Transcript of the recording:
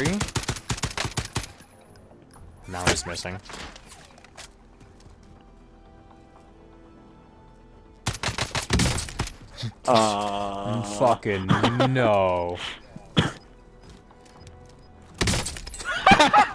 three. Now he's missing. Uh, Fucking no.